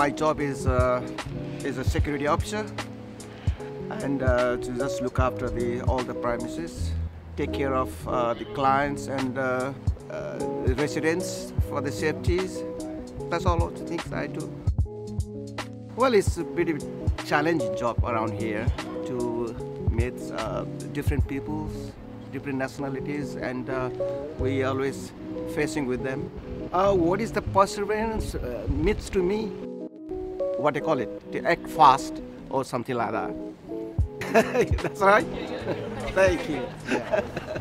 my job is uh, is a security officer and uh, to just look after the all the premises, take care of uh, the clients and uh, uh, residents for the safeties. That's all the things I do. Well, it's a pretty challenging job around here to meet uh, different peoples, different nationalities, and we always facing with them. what is the perseverance means to me? what they call it, to act fast or something like that. That's right. Thank you. Yeah.